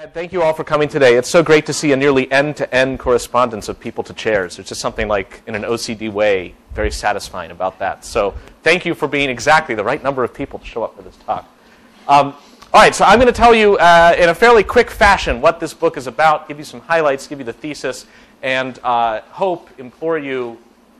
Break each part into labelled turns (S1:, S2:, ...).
S1: Thank you all for coming today. It's so great to see a nearly end-to-end correspondence of people to chairs. There's just something like, in an OCD way, very satisfying about that. So thank you for being exactly the right number of people to show up for this talk. Um, all right, so I'm going to tell you uh, in a fairly quick fashion what this book is about, give you some highlights, give you the thesis, and uh, hope, implore you,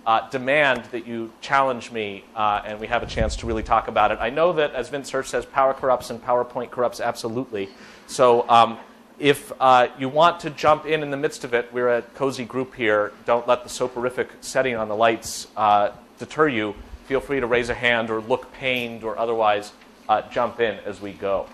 S1: uh, demand that you challenge me uh, and we have a chance to really talk about it. I know that, as Vint Cerf says, power corrupts and PowerPoint corrupts absolutely. So um, if uh, you want to jump in in the midst of it, we're a cozy group here. Don't let the soporific setting on the lights uh, deter you. Feel free to raise a hand or look pained or otherwise uh, jump in as we go.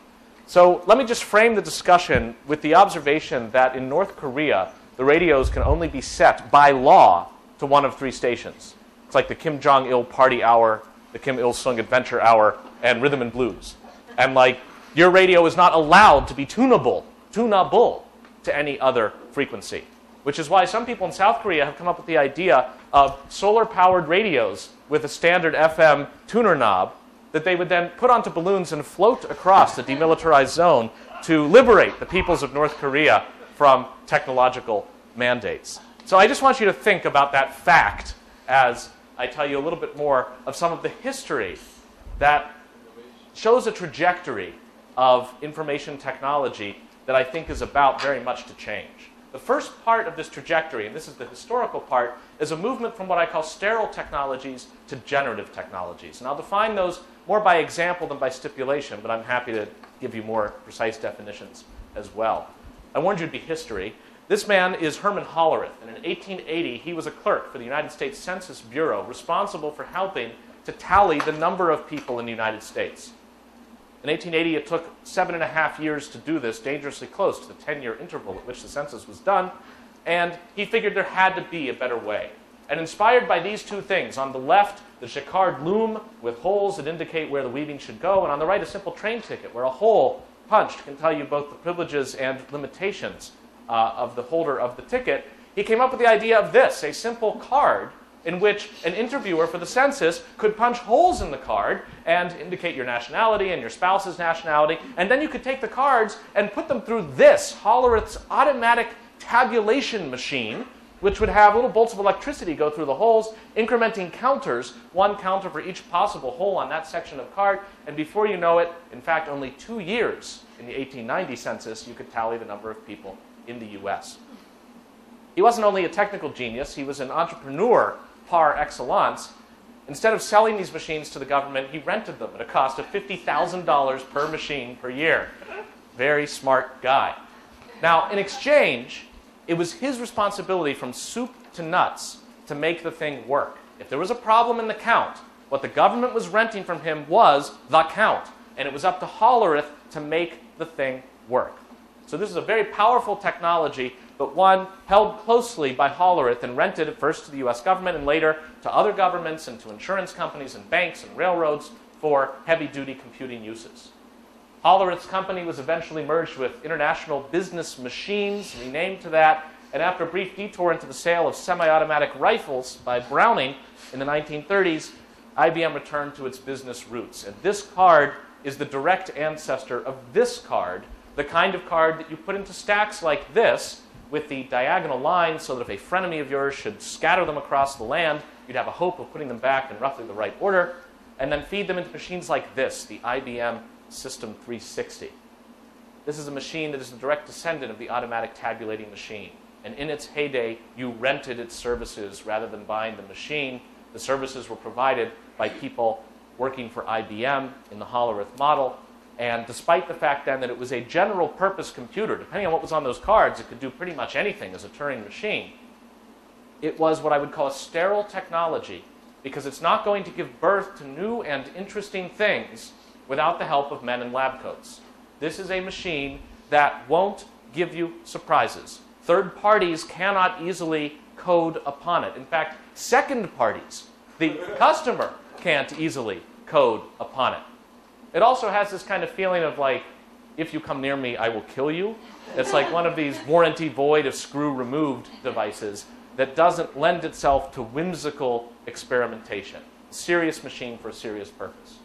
S1: So let me just frame the discussion with the observation that in North Korea, the radios can only be set by law to one of three stations. It's like the Kim Jong il Party Hour, the Kim Il sung Adventure Hour, and Rhythm and Blues. And like, your radio is not allowed to be tunable tunable to any other frequency. Which is why some people in South Korea have come up with the idea of solar powered radios with a standard FM tuner knob that they would then put onto balloons and float across the demilitarized zone to liberate the peoples of North Korea from technological mandates. So I just want you to think about that fact as I tell you a little bit more of some of the history that shows a trajectory of information technology that I think is about very much to change. The first part of this trajectory, and this is the historical part, is a movement from what I call sterile technologies to generative technologies. And I'll define those more by example than by stipulation, but I'm happy to give you more precise definitions as well. I warned you it'd be history. This man is Herman Hollerith, and in 1880 he was a clerk for the United States Census Bureau responsible for helping to tally the number of people in the United States. In 1880, it took seven and a half years to do this, dangerously close to the 10 year interval at which the census was done. And he figured there had to be a better way. And inspired by these two things, on the left, the jacquard loom with holes that indicate where the weaving should go, and on the right, a simple train ticket where a hole punched can tell you both the privileges and limitations uh, of the holder of the ticket, he came up with the idea of this a simple card in which an interviewer for the census could punch holes in the card and indicate your nationality and your spouse's nationality. And then you could take the cards and put them through this Hollerith's automatic tabulation machine, which would have little bolts of electricity go through the holes, incrementing counters, one counter for each possible hole on that section of card. And before you know it, in fact, only two years in the 1890 census, you could tally the number of people in the US. He wasn't only a technical genius, he was an entrepreneur par excellence, instead of selling these machines to the government, he rented them at a cost of $50,000 per machine per year. Very smart guy. Now, in exchange, it was his responsibility from soup to nuts to make the thing work. If there was a problem in the count, what the government was renting from him was the count, and it was up to Hollerith to make the thing work. So, this is a very powerful technology but one held closely by Hollerith and rented first to the US government and later to other governments and to insurance companies and banks and railroads for heavy duty computing uses. Hollerith's company was eventually merged with International Business Machines, renamed to that, and after a brief detour into the sale of semi automatic rifles by Browning in the 1930s, IBM returned to its business roots. And this card is the direct ancestor of this card, the kind of card that you put into stacks like this with the diagonal lines so that if a frenemy of yours should scatter them across the land, you'd have a hope of putting them back in roughly the right order, and then feed them into machines like this, the IBM System 360. This is a machine that is the direct descendant of the automatic tabulating machine. And in its heyday, you rented its services rather than buying the machine. The services were provided by people working for IBM in the Hollerith model, and despite the fact then that it was a general purpose computer, depending on what was on those cards, it could do pretty much anything as a Turing machine. It was what I would call a sterile technology because it's not going to give birth to new and interesting things without the help of men in lab coats. This is a machine that won't give you surprises. Third parties cannot easily code upon it. In fact, second parties, the customer, can't easily code upon it. It also has this kind of feeling of like, if you come near me, I will kill you. It's like one of these warranty void of screw removed devices that doesn't lend itself to whimsical experimentation. Serious machine for a serious purpose.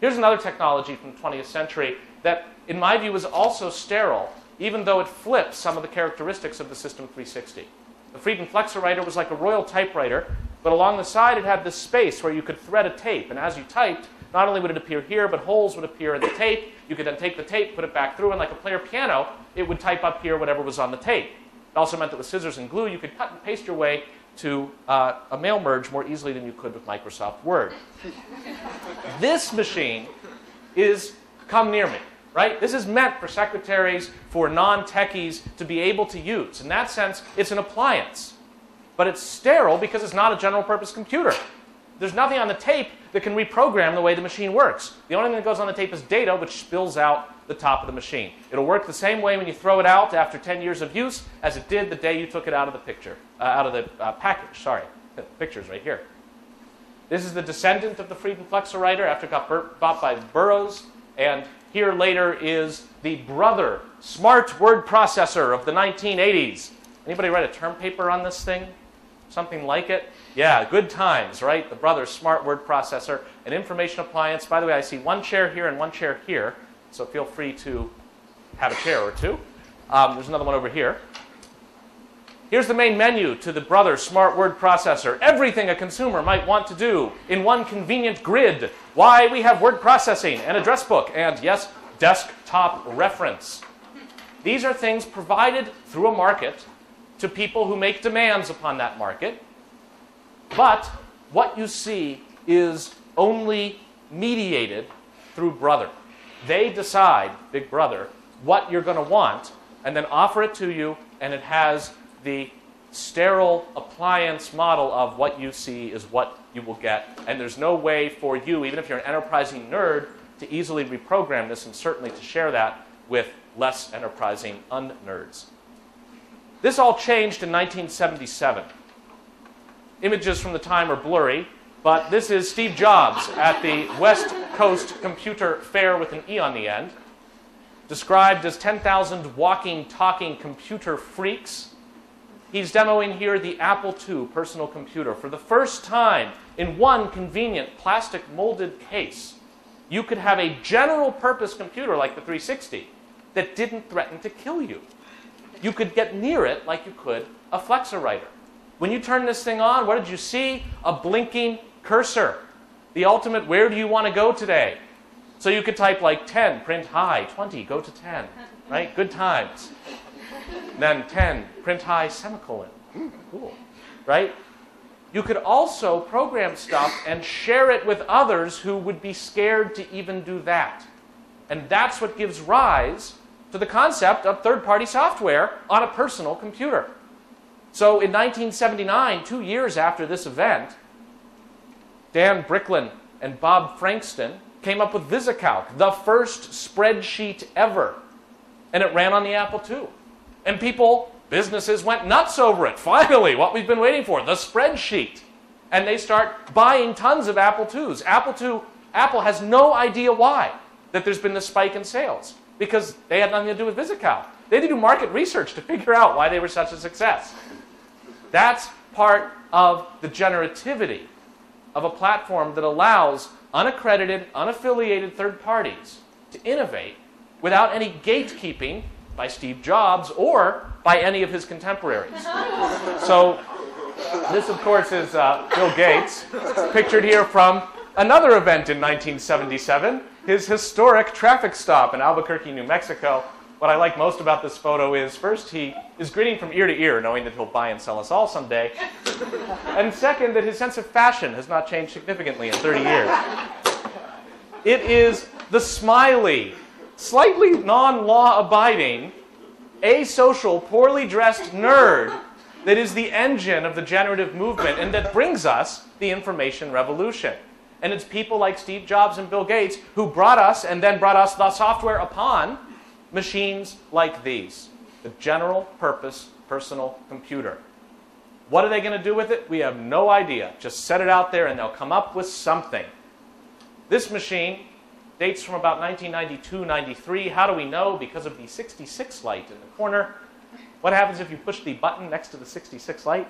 S1: Here's another technology from the 20th century that, in my view, is also sterile, even though it flips some of the characteristics of the System 360. The Friden Flexowriter was like a royal typewriter, but along the side it had this space where you could thread a tape, and as you typed, not only would it appear here, but holes would appear in the tape. You could then take the tape, put it back through, and like a player piano, it would type up here whatever was on the tape. It also meant that with scissors and glue, you could cut and paste your way to uh, a mail merge more easily than you could with Microsoft Word. this machine is come near me, right? This is meant for secretaries, for non techies to be able to use. In that sense, it's an appliance. But it's sterile because it's not a general purpose computer. There's nothing on the tape that can reprogram the way the machine works. The only thing that goes on the tape is data, which spills out the top of the machine. It'll work the same way when you throw it out after 10 years of use as it did the day you took it out of the picture, uh, out of the uh, package. Sorry, the picture's right here. This is the descendant of the Friden Flexowriter after it got bought by Burroughs. And here later is the brother smart word processor of the 1980s. Anybody write a term paper on this thing? Something like it? Yeah, good times, right? The brother smart word processor, an information appliance. By the way, I see one chair here and one chair here, so feel free to have a chair or two. Um, there's another one over here. Here's the main menu to the Brother Smart Word Processor. Everything a consumer might want to do in one convenient grid. Why we have word processing, an address book, and yes, desktop reference. These are things provided through a market to people who make demands upon that market. But what you see is only mediated through Brother. They decide, Big Brother, what you're going to want, and then offer it to you, and it has the sterile appliance model of what you see is what you will get. And there's no way for you, even if you're an enterprising nerd, to easily reprogram this and certainly to share that with less enterprising unnerds. This all changed in 1977. Images from the time are blurry, but this is Steve Jobs at the West Coast Computer Faire with an E on the end, described as 10,000 walking, talking computer freaks He's demoing here the Apple II personal computer. For the first time, in one convenient plastic molded case, you could have a general purpose computer like the 360 that didn't threaten to kill you. You could get near it like you could a Flexowriter. When you turn this thing on, what did you see? A blinking cursor. The ultimate, where do you want to go today? So you could type like 10, print high, 20, go to 10, right? Good times. Then 10, print high, semicolon. Ooh, cool. Right? You could also program stuff and share it with others who would be scared to even do that. And that's what gives rise to the concept of third party software on a personal computer. So in 1979, two years after this event, Dan Bricklin and Bob Frankston came up with VisiCalc, the first spreadsheet ever. And it ran on the Apple II. And people, businesses went nuts over it. Finally, what we've been waiting for, the spreadsheet. And they start buying tons of Apple IIs. Apple II, Apple has no idea why that there's been this spike in sales because they had nothing to do with VisiCalc. They had to do market research to figure out why they were such a success. That's part of the generativity of a platform that allows unaccredited, unaffiliated third parties to innovate without any gatekeeping by Steve Jobs or by any of his contemporaries. so, this, of course, is uh, Bill Gates, pictured here from another event in 1977, his historic traffic stop in Albuquerque, New Mexico. What I like most about this photo is first, he is grinning from ear to ear, knowing that he'll buy and sell us all someday. and second, that his sense of fashion has not changed significantly in 30 years. It is the smiley, slightly non law abiding, asocial, poorly dressed nerd that is the engine of the generative movement and that brings us the information revolution. And it's people like Steve Jobs and Bill Gates who brought us and then brought us the software upon machines like these the general purpose personal computer. What are they going to do with it? We have no idea. Just set it out there and they'll come up with something. This machine dates from about 1992 93. How do we know? Because of the 66 light in the corner. What happens if you push the button next to the 66 light?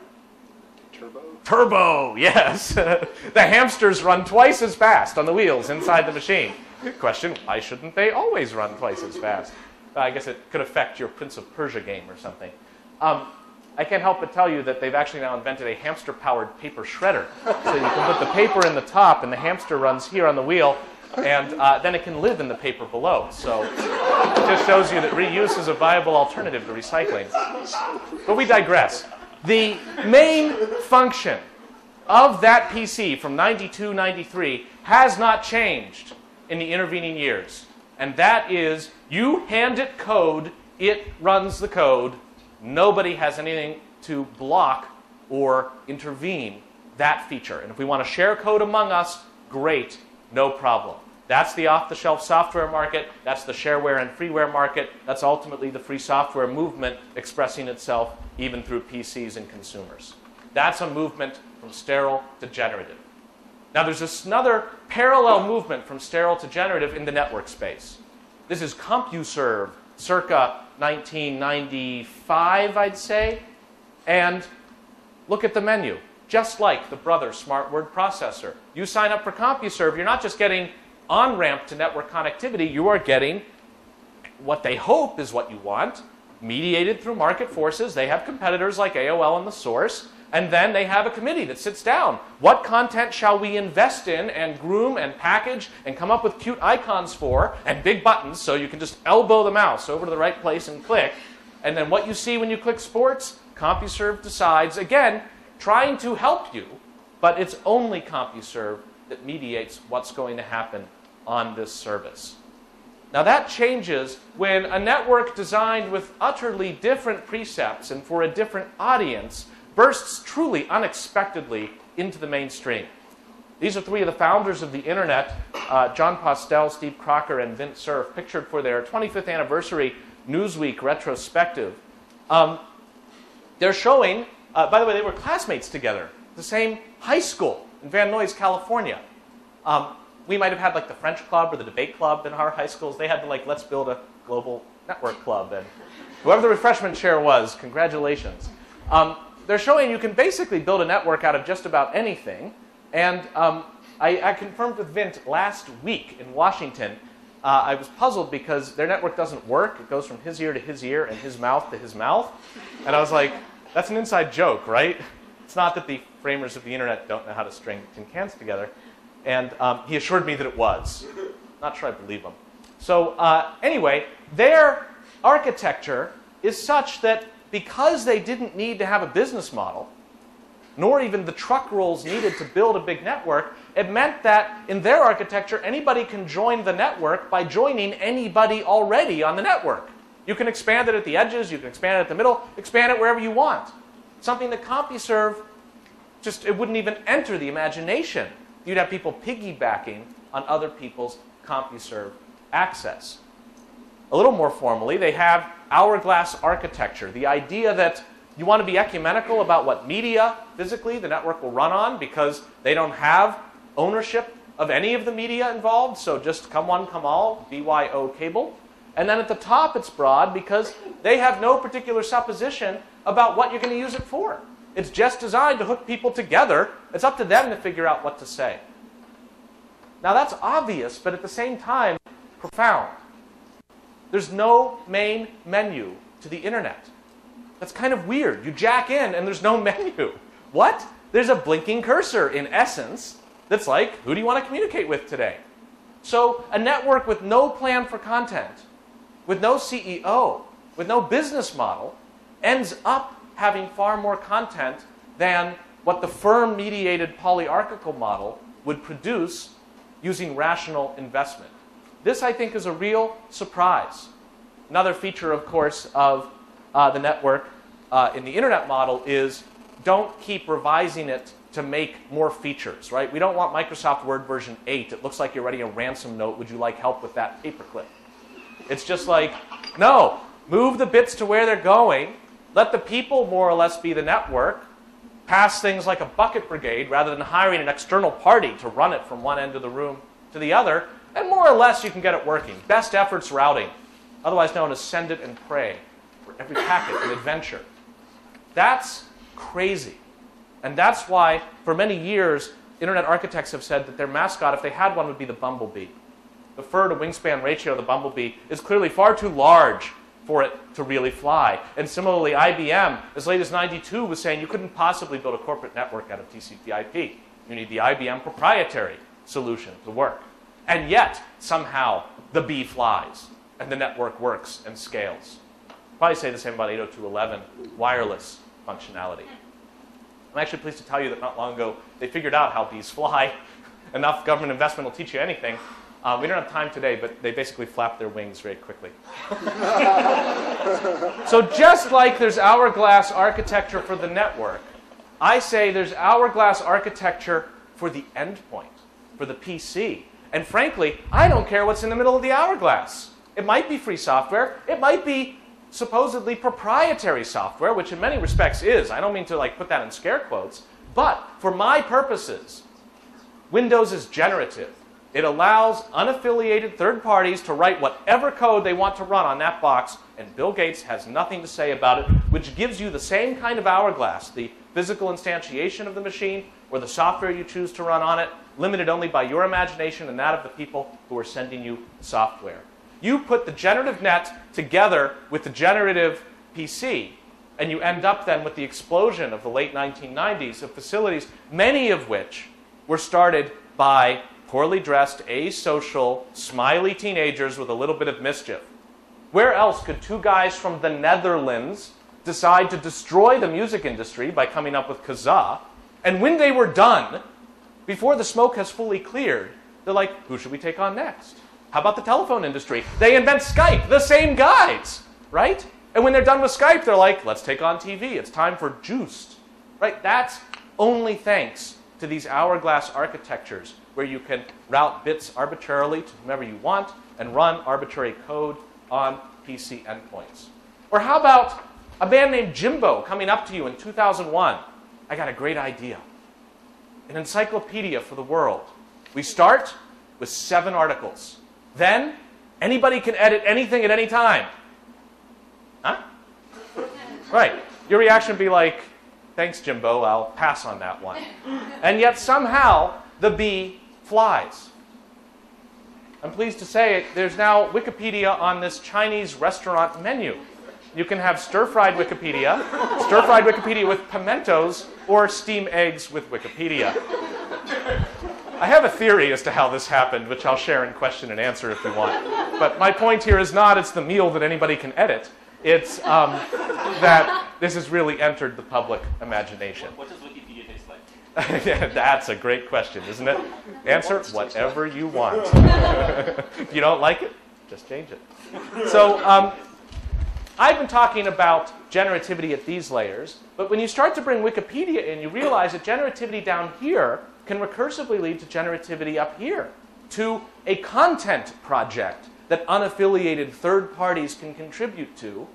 S2: Turbo?
S1: Turbo, yes. the hamsters run twice as fast on the wheels inside the machine. Good question why shouldn't they always run twice as fast? I guess it could affect your Prince of Persia game or something. Um, I can't help but tell you that they've actually now invented a hamster powered paper shredder. So you can put the paper in the top, and the hamster runs here on the wheel, and uh, then it can live in the paper below. So it just shows you that reuse is a viable alternative to recycling. But we digress. The main function of that PC from 92, 93 has not changed in the intervening years. And that is you hand it code, it runs the code. Nobody has anything to block or intervene that feature. And if we want to share code among us, great, no problem. That's the off the shelf software market. That's the shareware and freeware market. That's ultimately the free software movement expressing itself even through PCs and consumers. That's a movement from sterile to generative. Now, there's this another parallel movement from sterile to generative in the network space. This is CompuServe, circa 1995, I'd say. And look at the menu. Just like the Brother Smart Word Processor. You sign up for CompuServe, you're not just getting on ramp to network connectivity, you are getting what they hope is what you want, mediated through market forces. They have competitors like AOL and the source. And then they have a committee that sits down. What content shall we invest in and groom and package and come up with cute icons for and big buttons so you can just elbow the mouse over to the right place and click? And then what you see when you click sports, CompuServe decides, again, trying to help you, but it's only CompuServe that mediates what's going to happen on this service. Now that changes when a network designed with utterly different precepts and for a different audience bursts truly unexpectedly into the mainstream. These are three of the founders of the internet uh, Jon Postel, Steve Crocker, and Vint Cerf, pictured for their 25th anniversary Newsweek retrospective. Um, they're showing, uh, by the way, they were classmates together, the same high school in Van Nuys, California. Um, we might have had like the French club or the debate club in our high schools. They had to like, let's build a global network club. And whoever the refreshment chair was, congratulations. Um, they're showing you can basically build a network out of just about anything. And um, I, I, confirmed with Vint last week in Washington. Uh, I was puzzled because their network doesn't work. It goes from his ear to his ear and his mouth to his mouth. And I was like, that's an inside joke, right? It's not that the framers of the internet don't know how to string tin cans together. And um, he assured me that it was. Not sure I believe him. So, uh, anyway, their architecture is such that because they didn't need to have a business model, nor even the truck rolls needed to build a big network, it meant that in their architecture, anybody can join the network by joining anybody already on the network. You can expand it at the edges, you can expand it at the middle, expand it wherever you want. Something that CompuServe just it wouldn't even enter the imagination. You'd have people piggybacking on other people's CompuServe access. A little more formally, they have hourglass architecture, the idea that you want to be ecumenical about what media physically the network will run on because they don't have ownership of any of the media involved, so just come one, come all, BYO cable. And then at the top, it's broad because they have no particular supposition about what you're going to use it for. It's just designed to hook people together. It's up to them to figure out what to say. Now, that's obvious, but at the same time, profound. There's no main menu to the internet. That's kind of weird. You jack in and there's no menu. What? There's a blinking cursor in essence that's like, who do you want to communicate with today? So, a network with no plan for content, with no CEO, with no business model, ends up having far more content than what the firm mediated polyarchical model would produce using rational investment. This, I think, is a real surprise. Another feature, of course, of uh, the network uh, in the internet model is don't keep revising it to make more features, right? We don't want Microsoft Word version 8. It looks like you're writing a ransom note. Would you like help with that paperclip? It's just like, no, move the bits to where they're going. Let the people more or less be the network. Pass things like a bucket brigade rather than hiring an external party to run it from one end of the room to the other. And more or less, you can get it working. Best efforts routing, otherwise known as send it and pray, for every packet, an adventure. That's crazy. And that's why, for many years, internet architects have said that their mascot, if they had one, would be the bumblebee. the fur to wingspan ratio of the Bumblebee is clearly far too large for it to really fly. And similarly, IBM, as late as 92, was saying you couldn't possibly build a corporate network out of TCP/IP. You need the IBM proprietary solution to work. And yet, somehow, the bee flies, and the network works and scales. Probably say the same about 802.11 wireless functionality. I'm actually pleased to tell you that not long ago they figured out how bees fly. Enough government investment will teach you anything. Um, we don't have time today, but they basically flap their wings very quickly. so, just like there's hourglass architecture for the network, I say there's hourglass architecture for the endpoint, for the PC. And frankly, I don't care what's in the middle of the hourglass. It might be free software, it might be supposedly proprietary software, which in many respects is. I don't mean to like put that in scare quotes, but for my purposes, Windows is generative. It allows unaffiliated third parties to write whatever code they want to run on that box, and Bill Gates has nothing to say about it, which gives you the same kind of hourglass the physical instantiation of the machine or the software you choose to run on it, limited only by your imagination and that of the people who are sending you the software. You put the generative net together with the generative PC, and you end up then with the explosion of the late 1990s of facilities, many of which were started by poorly dressed, asocial, smiley teenagers with a little bit of mischief. Where else could two guys from the Netherlands decide to destroy the music industry by coming up with Kazaa? And when they were done, before the smoke has fully cleared, they're like, who should we take on next? How about the telephone industry? They invent Skype, the same guys, right? And when they're done with Skype, they're like, let's take on TV. It's time for Joost, right? That's only thanks to these hourglass architectures where you can route bits arbitrarily to whomever you want and run arbitrary code on PC endpoints. Or how about a man named Jimbo coming up to you in 2001? I got a great idea. An encyclopedia for the world. We start with seven articles. Then, anybody can edit anything at any time. Huh? Right. Your reaction would be like, thanks, Jimbo, I'll pass on that one. And yet, somehow, the bee flies. I'm pleased to say there's now Wikipedia on this Chinese restaurant menu. You can have stir fried Wikipedia, stir fried Wikipedia with pimentos, or steam eggs with Wikipedia. I have a theory as to how this happened, which I'll share in question and answer if you want. But my point here is not it's the meal that anybody can edit, it's um, that this has really entered the public imagination.
S2: What does Wikipedia taste like?
S1: yeah, that's a great question, isn't it? Answer whatever you want. if you don't like it, just change it. So, um, I've been talking about generativity at these layers, but when you start to bring Wikipedia in, you realize that generativity down here can recursively lead to generativity up here, to a content project that unaffiliated third parties can contribute to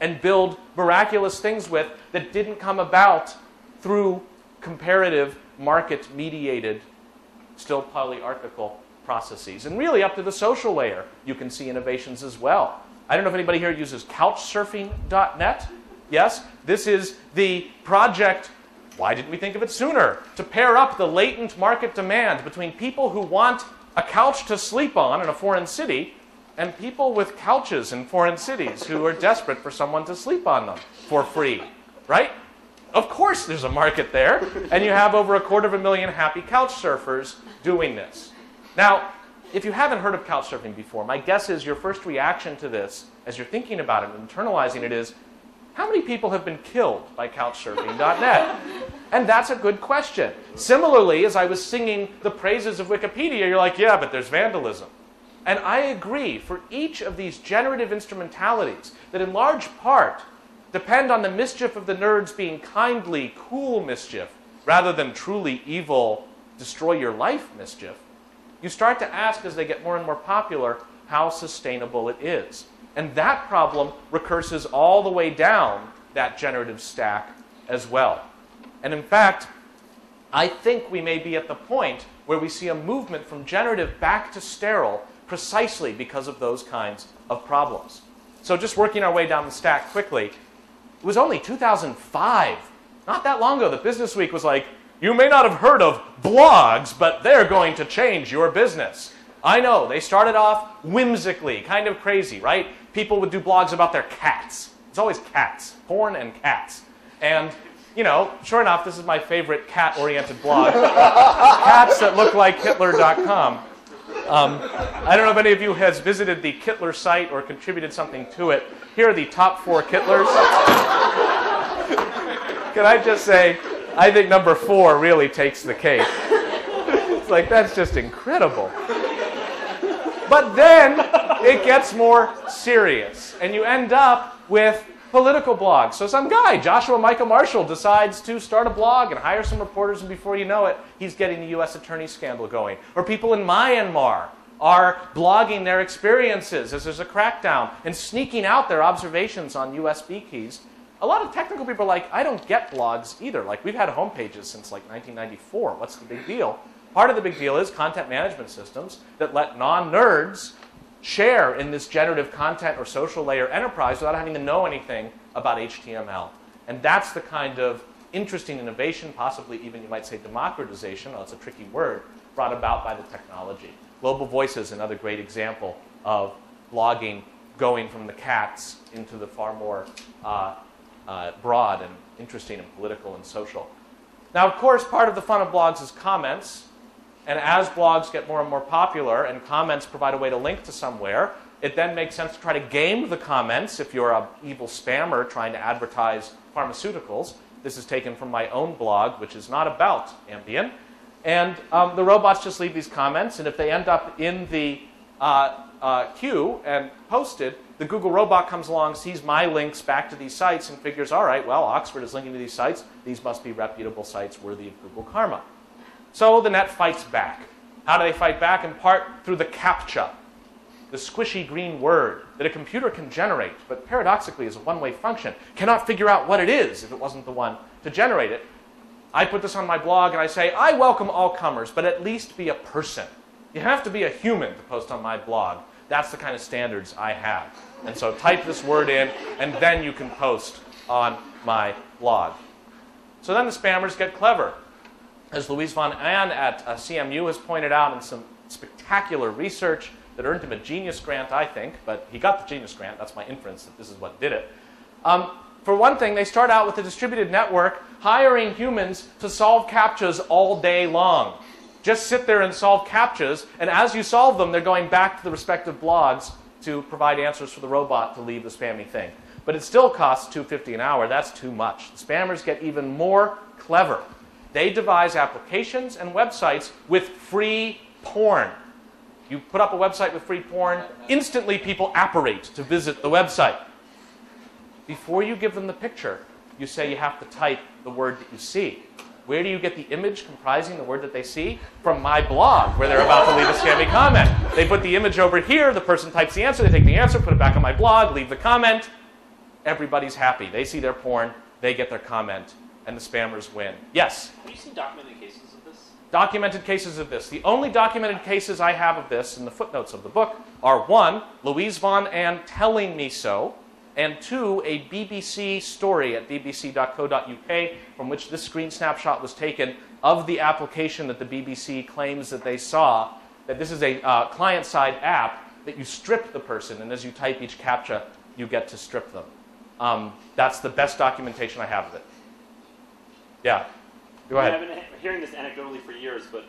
S1: and build miraculous things with that didn't come about through comparative market mediated, still polyarchical processes. And really, up to the social layer, you can see innovations as well. I don't know if anybody here uses couchsurfing.net. Yes, this is the project. Why didn't we think of it sooner? To pair up the latent market demand between people who want a couch to sleep on in a foreign city and people with couches in foreign cities who are desperate for someone to sleep on them for free, right? Of course, there's a market there, and you have over a quarter of a million happy couch surfers doing this. Now, if you haven't heard of couch surfing before, my guess is your first reaction to this, as you're thinking about it and internalizing it, is how many people have been killed by couchsurfing.net? And that's a good question. Similarly, as I was singing the praises of Wikipedia, you're like, yeah, but there's vandalism. And I agree for each of these generative instrumentalities that, in large part, depend on the mischief of the nerds being kindly, cool mischief rather than truly evil, destroy your life mischief. You start to ask as they get more and more popular how sustainable it is. And that problem recurses all the way down that generative stack as well. And in fact, I think we may be at the point where we see a movement from generative back to sterile precisely because of those kinds of problems. So, just working our way down the stack quickly, it was only 2005, not that long ago, the Business Week was like, you may not have heard of blogs, but they're going to change your business. I know, they started off whimsically, kind of crazy, right? People would do blogs about their cats. It's always cats, porn and cats. And, you know, sure enough, this is my favorite cat oriented blog cats that look like Hitler.com. Um, I don't know if any of you has visited the Kittler site or contributed something to it. Here are the top four Kittlers. Can I just say, I think number four really takes the cake. It's like, that's just incredible. But then it gets more serious, and you end up with political blog. So some guy, Joshua Micah Marshall, decides to start a blog and hire some reporters, and before you know it, he's getting the U.S. attorney scandal going. Or people in Myanmar are blogging their experiences as there's a crackdown and sneaking out their observations on USB keys. A lot of technical people are like, I don't get blogs either. Like, we've had homepages since like 1994. What's the big deal? Part of the big deal is content management systems that let non nerds share in this generative content or social layer enterprise without having to know anything about HTML. And that's the kind of interesting innovation, possibly even you might say democratization, oh, it's a tricky word, brought about by the technology. Global Voices, is another great example of blogging going from the cats into the far more uh, uh, broad and interesting and political and social. Now, of course, part of the fun of blogs is comments. And as blogs get more and more popular and comments provide a way to link to somewhere, it then makes sense to try to game the comments if you're an evil spammer trying to advertise pharmaceuticals. This is taken from my own blog, which is not about Ambien. And um, the robots just leave these comments, and if they end up in the uh, uh, queue and posted, the Google robot comes along, sees my links back to these sites, and figures, all right, well, Oxford is linking to these sites. These must be reputable sites worthy of Google Karma. So the net fights back. How do they fight back? In part through the CAPTCHA, the squishy green word that a computer can generate, but paradoxically is a one way function, cannot figure out what it is if it wasn't the one to generate it. I put this on my blog and I say, I welcome all comers, but at least be a person. You have to be a human to post on my blog. That's the kind of standards I have. And so type this word in, and then you can post on my blog. So then the spammers get clever as Luis von Ahn at uh, CMU has pointed out in some spectacular research that earned him a Genius Grant, I think, but he got the Genius Grant. That's my inference that this is what did it. Um, for one thing, they start out with a distributed network hiring humans to solve CAPTCHAs all day long. Just sit there and solve CAPTCHAs, and as you solve them, they're going back to the respective blogs to provide answers for the robot to leave the spammy thing. But it still costs 250 an hour. That's too much. The spammers get even more clever. They devise applications and websites with free porn. You put up a website with free porn, instantly people apparate to visit the website. Before you give them the picture, you say you have to type the word that you see. Where do you get the image comprising the word that they see? From my blog, where they're about to leave a scammy comment. They put the image over here, the person types the answer, they take the answer, put it back on my blog, leave the comment. Everybody's happy. They see their porn, they get their comment, and the spammers win. Yes?
S2: Have you seen documented cases of this?
S1: Documented cases of this. The only documented cases I have of this in the footnotes of the book are one, Luis von Ahn telling me so, and two, a BBC story at bbc.co.uk from which this screen snapshot was taken of the application that the BBC claims that they saw. That this is a uh, client side app that you strip the person, and as you type each CAPTCHA, you get to strip them. Um, that's the best documentation I have of it. Yeah. Go ahead.
S2: I have been hearing this anecdotally for years, but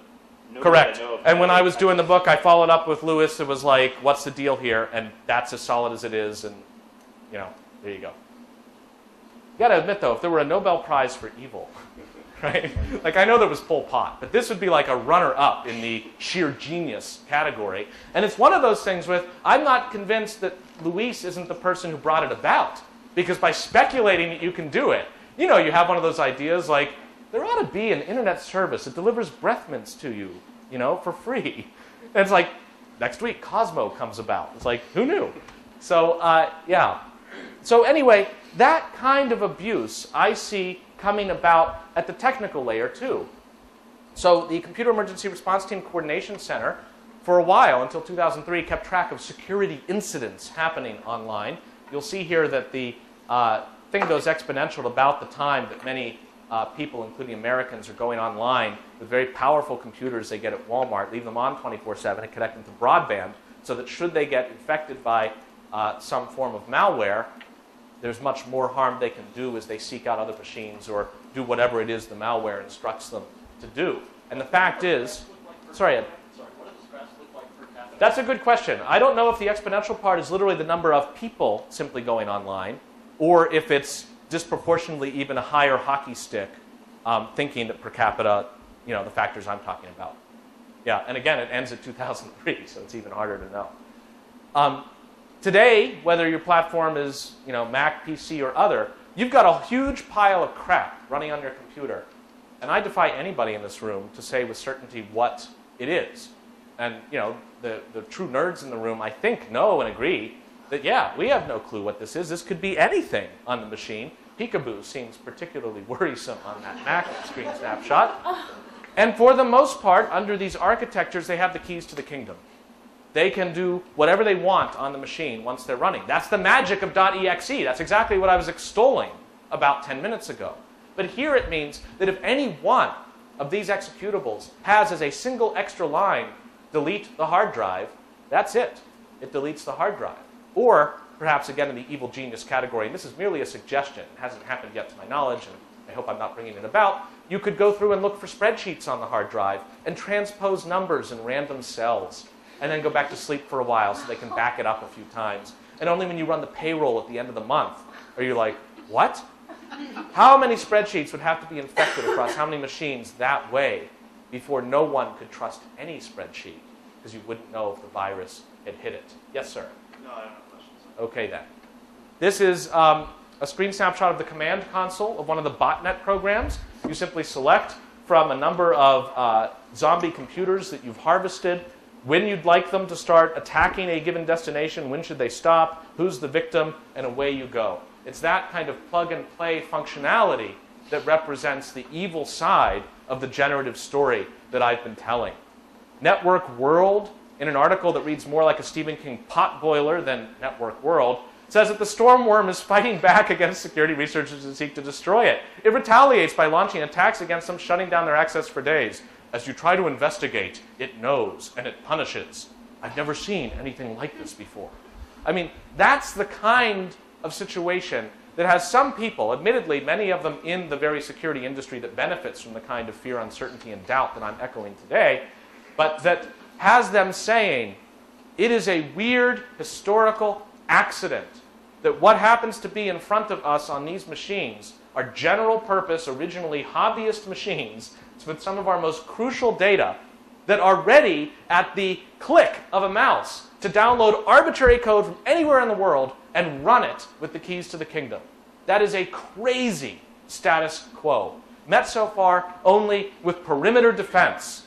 S1: Correct. And when I was doing the book, I followed up with Luis. It was like, what's the deal here? And that's as solid as it is. And, you know, there you go. You got to admit, though, if there were a Nobel Prize for evil, right? Like, I know there was Pol Pot, but this would be like a runner up in the sheer genius category. And it's one of those things with, I'm not convinced that Luis isn't the person who brought it about. Because by speculating that you can do it, you know, you have one of those ideas like, there ought to be an internet service that delivers breath mints to you, you know, for free. And it's like, next week, Kozmo comes about. It's like, who knew? So, uh, yeah. So, anyway, that kind of abuse I see coming about at the technical layer, too. So, the Computer Emergency Response Team Coordination Center, for a while, until 2003, kept track of security incidents happening online. You'll see here that the uh, thing goes exponential about the time that many uh, people, including Americans, are going online with very powerful computers they get at Walmart, leave them on 24 7, and connect them to broadband so that should they get infected by uh, some form of malware, there's much more harm they can do as they seek out other machines or do whatever it is the malware instructs them to do. And the fact is, sorry, Ed. That's a good question. I don't know if the exponential part is literally the number of people simply going online, or if it's disproportionately even a higher hockey stick, um, thinking that per capita, you know, the factors I'm talking about. Yeah, and again, it ends at 2003, so it's even harder to know. Um, today, whether your platform is, you know, Mac, PC, or other, you've got a huge pile of crap running on your computer. And I defy anybody in this room to say with certainty what it is. And, you know, the, the true nerds in the room, I think, know and agree that, yeah, we have no clue what this is. This could be anything on the machine. Peekaboo seems particularly worrisome on that Mac screen snapshot. And for the most part, under these architectures, they have the keys to the kingdom. They can do whatever they want on the machine once they're running. That's the magic of .exe. That's exactly what I was extolling about 10 minutes ago. But here it means that if any one of these executables has as a single extra line delete the hard drive, that's it. It deletes the hard drive. Or perhaps again in the evil genius category, and this is merely a suggestion, it hasn't happened yet to my knowledge, and I hope I'm not bringing it about, you could go through and look for spreadsheets on the hard drive and transpose numbers in random cells, and then go back to sleep for a while so they can back it up a few times. And only when you run the payroll at the end of the month are you like, what? How many spreadsheets would have to be infected across how many machines that way before no one could trust any spreadsheet because you wouldn't know if the virus had hit it? Yes, sir.
S2: No,
S1: Okay, then. This is um, a screen snapshot of the command console of one of the botnet programs. You simply select from a number of uh, zombie computers that you've harvested when you'd like them to start attacking a given destination, when should they stop, who's the victim, and away you go. It's that kind of plug and play functionality that represents the evil side of the generative story that I've been telling. Network World, in an article that reads more like a Stephen King potboiler than Network World, says that the stormworm is fighting back against security researchers who seek to destroy it. It retaliates by launching attacks against them, shutting down their access for days. As you try to investigate, it knows and it punishes. I've never seen anything like this before. I mean, that's the kind of situation that has some people, admittedly, many of them in the very security industry that benefits from the kind of fear, uncertainty, and doubt that I'm echoing today, but that has them saying it is a weird historical accident that what happens to be in front of us on these machines are general purpose, originally hobbyist machines with some of our most crucial data that are ready at the click of a mouse to download arbitrary code from anywhere in the world and run it with the keys to the kingdom. That is a crazy status quo. Met so far only with perimeter defense.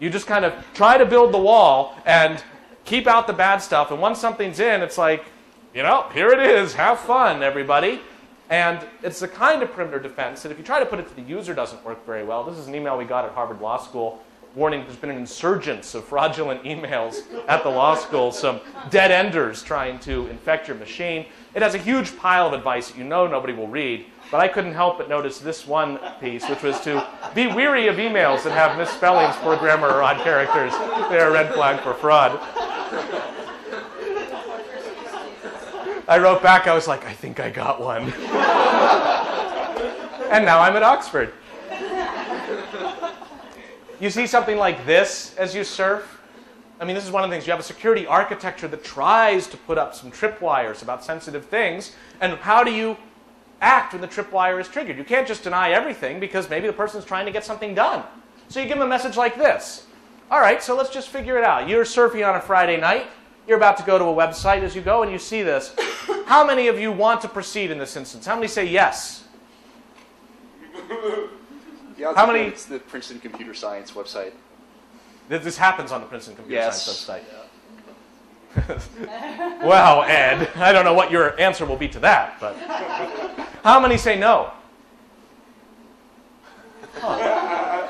S1: You just kind of try to build the wall and keep out the bad stuff. And once something's in, it's like, you know, here it is. Have fun, everybody. And it's the kind of perimeter defense that if you try to put it to the user doesn't work very well. This is an email we got at Harvard Law School warning there's been an insurgence of fraudulent emails at the law school, some dead enders trying to infect your machine. It has a huge pile of advice that you know nobody will read, but I couldn't help but notice this one piece, which was to be weary of emails that have misspellings for grammar or odd characters. They're a red flag for fraud. I wrote back, I was like, I think I got one. and now I'm at Oxford. You see something like this as you surf? I mean, this is one of the things. You have a security architecture that tries to put up some tripwires about sensitive things. And how do you act when the tripwire is triggered? You can't just deny everything because maybe the person's trying to get something done. So you give them a message like this All right, so let's just figure it out. You're surfing on a Friday night. You're about to go to a website as you go and you see this. How many of you want to proceed in this instance? How many say yes?
S3: Yeah,
S1: How many-
S3: It's the Princeton Computer Science website.
S1: This happens on the Princeton Computer
S3: Yes.
S1: Science website. well, Ed, I don't know what your answer will be to that, but how many say no? Huh.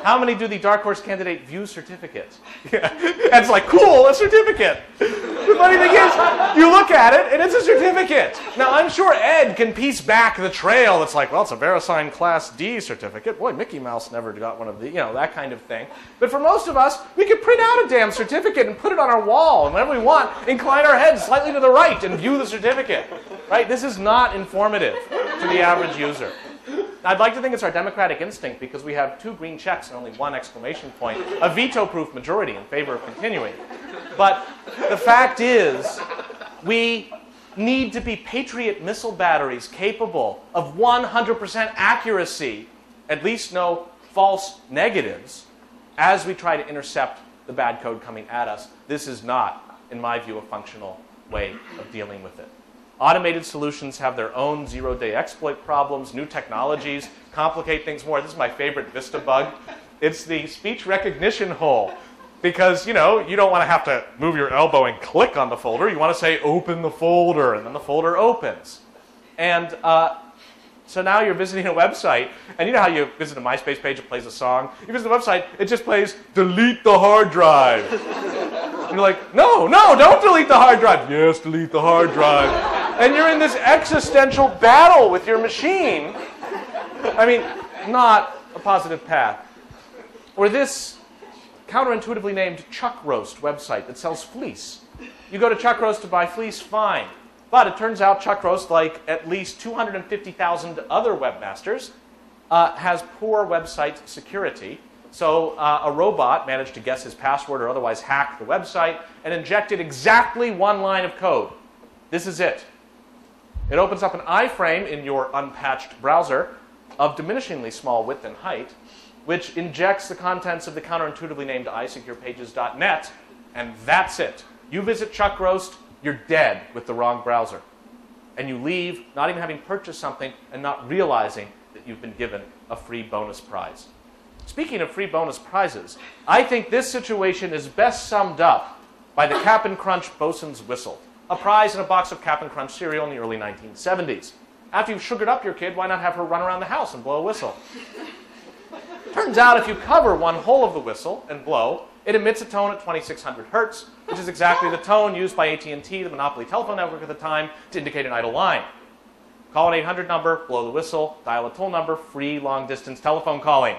S1: How many do the Dark Horse candidate view certificate? Yeah. And it's like, cool, a certificate. The funny thing is, you look at it and it's a certificate. Now, I'm sure Ed can piece back the trail. It's like, well, it's a VeriSign Class D certificate. Boy, Mickey Mouse never got one of the, you know, that kind of thing. But for most of us, we could print out a damn certificate and put it on our wall. And whenever we want, incline our heads slightly to the right and view the certificate. Right? This is not informative to the average user. I'd like to think it's our democratic instinct because we have two green checks and only one exclamation point, a veto proof majority in favor of continuing. But the fact is, we need to be Patriot missile batteries capable of 100% accuracy, at least no false negatives, as we try to intercept the bad code coming at us. This is not, in my view, a functional way of dealing with it. Automated solutions have their own zero day exploit problems. New technologies complicate things more. This is my favorite Vista bug. It's the speech recognition hole. Because, you know, you don't want to have to move your elbow and click on the folder. You want to say, open the folder, and then the folder opens. And uh, so now you're visiting a website, and you know how you visit a MySpace page, it plays a song? You visit the website, it just plays, delete the hard drive. and you're like, no, no, don't delete the hard drive. Yes, delete the hard drive and you're in this existential battle with your machine. I mean, not a positive path. Or this counterintuitively named Chuck Roast website that sells fleece. You go to Chuck Roast to buy fleece, fine. But it turns out Chuck Roast, like at least 250,000 other webmasters, uh, has poor website security. So uh, a robot managed to guess his password or otherwise hack the website and injected exactly one line of code. This is it. It opens up an iframe in your unpatched browser of diminishingly small width and height, which injects the contents of the counterintuitively named isecurepages.net, and that's it. You visit Chuck Roast, you're dead with the wrong browser. And you leave not even having purchased something and not realizing that you've been given a free bonus prize. Speaking of free bonus prizes, I think this situation is best summed up by the Cap'n Crunch bosun's whistle a prize in a box of Cap'n Crunch cereal in the early 1970s. After you've sugared up your kid, why not have her run around the house and blow a whistle? Turns out if you cover one hole of the whistle and blow, it emits a tone at 2600 hertz, which is exactly the tone used by AT&T, the monopoly telephone network at the time, to indicate an idle line. Call an 800 number, blow the whistle, dial a toll number, free long distance telephone calling.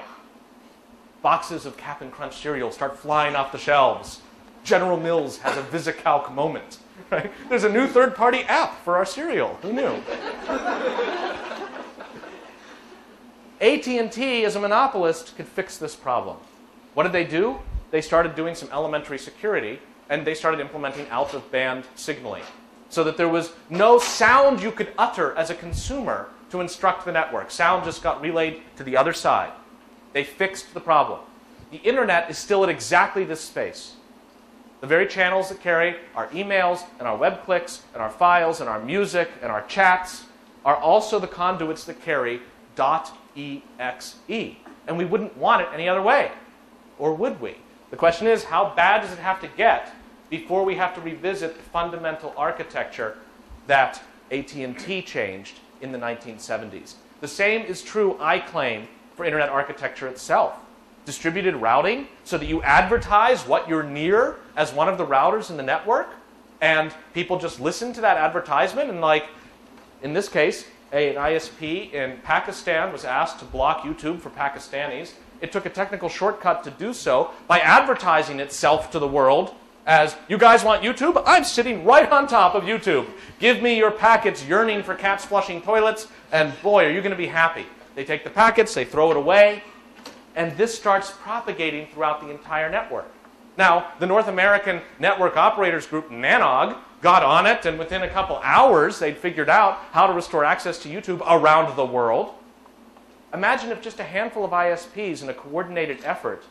S1: Boxes of Cap'n Crunch cereal start flying off the shelves. General Mills has a VisiCalc moment. Right? There's a new third party app for our cereal. Who knew? AT&T as a monopolist could fix this problem. What did they do? They started doing some elementary security and they started implementing out of band signaling so that there was no sound you could utter as a consumer to instruct the network. Sound just got relayed to the other side. They fixed the problem. The internet is still at exactly this space. The very channels that carry our emails and our web clicks and our files and our music and our chats are also the conduits that carry .exe. And we wouldn't want it any other way. Or would we? The question is, how bad does it have to get before we have to revisit the fundamental architecture that AT&T changed in the 1970s? The same is true, I claim, for internet architecture itself distributed routing so that you advertise what you're near as one of the routers in the network and people just listen to that advertisement and like in this case a an isp in pakistan was asked to block youtube for pakistanis. It took a technical shortcut to do so by advertising itself to the world as you guys want youtube? I'm sitting right on top of youtube. Give me your packets yearning for cats flushing toilets and boy are you going to be happy. They take the packets they throw it away and this starts propagating throughout the entire network. Now, the North American Network Operators Group, NANOG, got on it, and within a couple hours, they'd figured out how to restore access to YouTube around the world. Imagine if just a handful of ISPs in a coordinated effort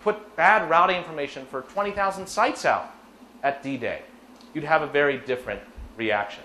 S1: put bad routing information for 20,000 sites out at D Day. You'd have a very different reaction.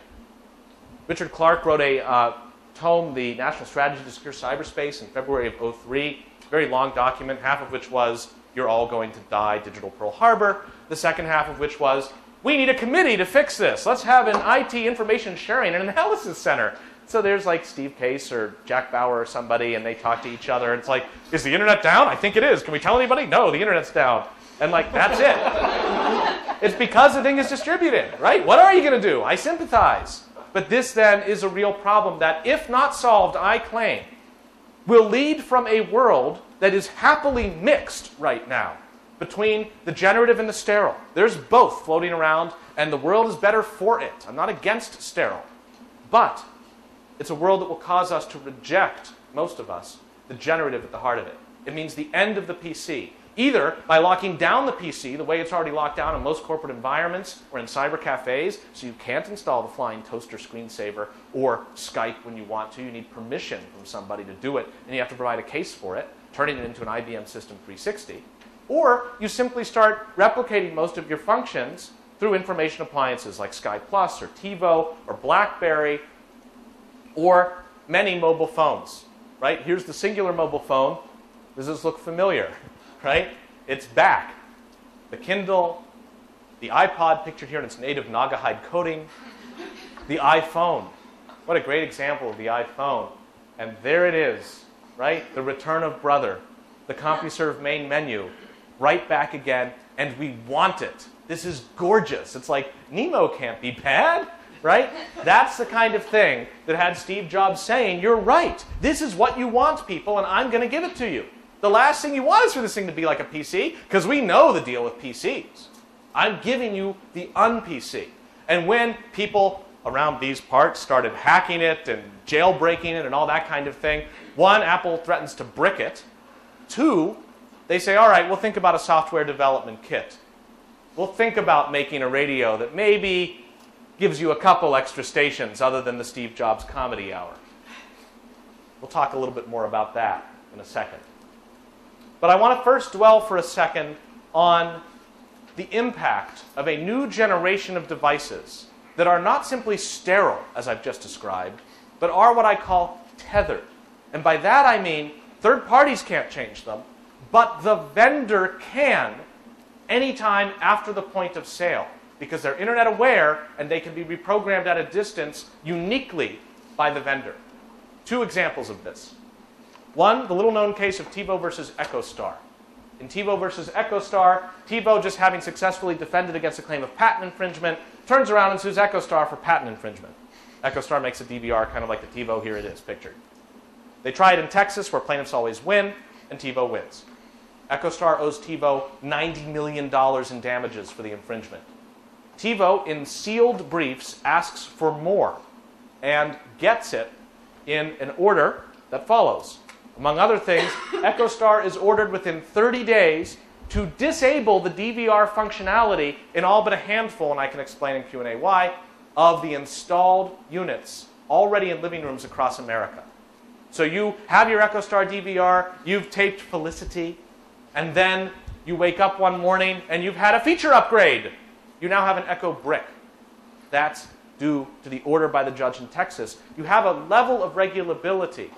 S1: Richard Clarke wrote a uh, tome, The National Strategy to Secure Cyberspace, in February of 03 very long document, half of which was, You're all going to die, Digital Pearl Harbor. The second half of which was, We need a committee to fix this. Let's have an IT information sharing and analysis center So there's like Steve Case or Jack Bauer or somebody, and they talk to each other. And it's like, is the internet down? I think it is. Can we tell anybody? No, the internet's down. And like, that's it. it's because the thing is distributed, right? What are you going to do? I sympathize. But this then is a real problem that, if not solved, I claim, will lead from a world that is happily mixed right now between the generative and the sterile. There's both floating around, and the world is better for it. I'm not against sterile. But it's a world that will cause us to reject, most of us, the generative at the heart of it. It means the end of the PC. Either by locking down the PC the way it's already locked down in most corporate environments or in cyber cafes, so you can't install the flying toaster screensaver or Skype when you want to. You need permission from somebody to do it, and you have to provide a case for it, turning it into an IBM System 360. Or you simply start replicating most of your functions through information appliances like Sky Plus or TiVo or BlackBerry or many mobile phones. Right? Here's the singular mobile phone. Does this look familiar? Right? It's back. The Kindle, the iPod pictured here in its native Naugahyde coating, the iPhone. What a great example of the iPhone. And there it is, right? The return of brother, the CompuServe main menu, right back again, and we want it. This is gorgeous. It's like Nemo can't be bad, right? That's the kind of thing that had Steve Jobs saying, You're right. This is what you want, people, and I'm going to give it to you. The last thing you want is for this thing to be like a PC, because we know the deal with PCs. I'm giving you the un-PC. And when people around these parts started hacking it and jailbreaking it and all that kind of thing, one, Apple threatens to brick it. Two, they say, all right, we'll think about a software development kit. We'll think about making a radio that maybe gives you a couple extra stations other than the Steve Jobs comedy hour. We'll talk a little bit more about that in a second. But I want to first dwell for a second on the impact of a new generation of devices that are not simply sterile, as I've just described, but are what I call tethered. And by that I mean third parties can't change them, but the vendor can anytime after the point of sale because they're internet aware and they can be reprogrammed at a distance uniquely by the vendor. Two examples of this. One, the little known case of TiVo versus EchoStar. In TiVo versus EchoStar, TiVo, just having successfully defended against a claim of patent infringement, turns around and sues EchoStar for patent infringement. EchoStar makes a DVR kind of like the TiVo, here it is, pictured. They try it in Texas, where plaintiffs always win, and TiVo wins. EchoStar owes TiVo $90 million in damages for the infringement. TiVo, in sealed briefs, asks for more and gets it in an order that follows. Among other things, EchoStar is ordered within 30 days to disable the DVR functionality in all but a handful, and I can explain in Q&A why, of the installed units already in living rooms across America. So you have your EchoStar DVR, you've taped Felicity, and then you wake up one morning and you've had a feature upgrade. You now have an Echo Brick. That's due to the order by the judge in Texas. You have a level of regulability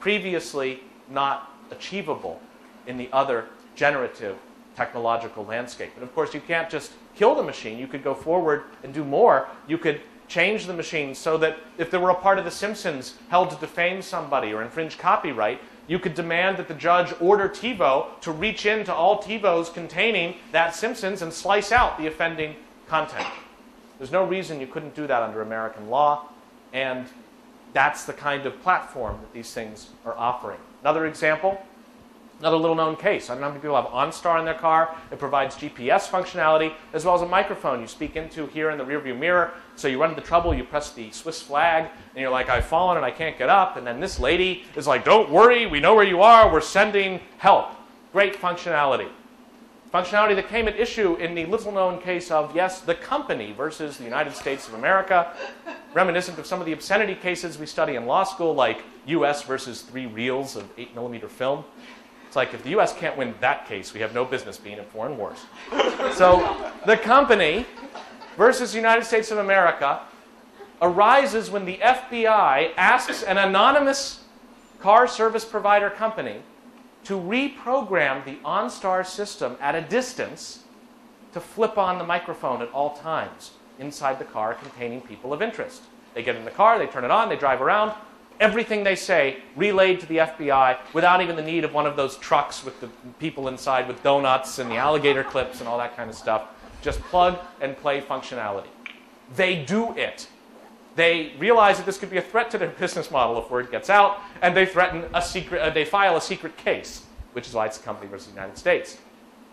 S1: previously not achievable in the other generative technological landscape. And of course, you can't just kill the machine. You could go forward and do more. You could change the machine so that if there were a part of The Simpsons held to defame somebody or infringe copyright, you could demand that the judge order TiVo to reach into all TiVos containing that Simpsons and slice out the offending content. There's no reason you couldn't do that under American law, and that's the kind of platform that these things are offering. Another example, another little known case. I don't know how many people have OnStar in their car. It provides GPS functionality as well as a microphone you speak into here in the rearview mirror. So you run into trouble, you press the Swiss flag, and you're like, I've fallen and I can't get up. And then this lady is like, Don't worry, we know where you are, we're sending help. Great functionality. Functionality that came at issue in the little known case of, yes, the company versus the United States of America, reminiscent of some of the obscenity cases we study in law school, like US versus three reels of 8 millimeter film. It's like if the US can't win that case, we have no business being in foreign wars. so the company versus the United States of America arises when the FBI asks an anonymous car service provider company to reprogram the OnStar system at a distance to flip on the microphone at all times inside the car containing people of interest. They get in the car, they turn it on, they drive around. Everything they say relayed to the FBI without even the need of one of those trucks with the people inside with donuts and the alligator clips and all that kind of stuff. Just plug and play functionality. They do it. They realize that this could be a threat to their business model if word gets out, and they threaten a secret. Uh, they file a secret case, which is why it's a company versus the United States.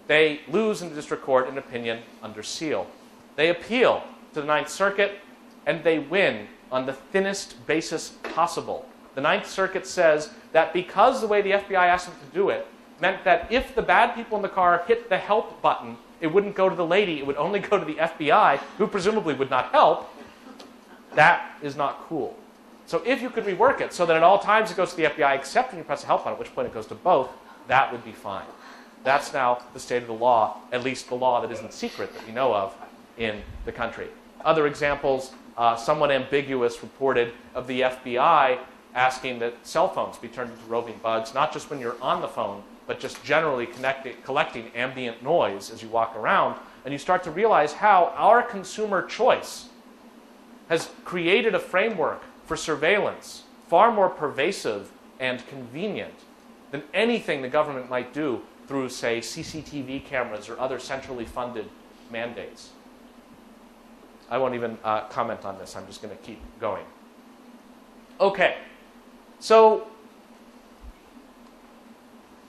S1: They lose in the district court an opinion under seal. They appeal to the Ninth Circuit, and they win on the thinnest basis possible. The Ninth Circuit says that because the way the FBI asked them to do it meant that if the bad people in the car hit the help button, it wouldn't go to the lady, it would only go to the FBI, who presumably would not help. That is not cool. So if you could rework it so that at all times it goes to the FBI except when you press the help button, at which point it goes to both, that would be fine. That's now the state of the law, at least the law that isn't secret that we know of in the country. Other examples, uh, somewhat ambiguous, reported of the FBI asking that cell phones be turned into roving bugs, not just when you're on the phone, but just generally collecting ambient noise as you walk around. And you start to realize how our consumer choice has created a framework for surveillance far more pervasive and convenient than anything the government might do through, say, CCTV cameras or other centrally funded mandates. I won't even uh, comment on this. I'm just going to keep going. Okay, so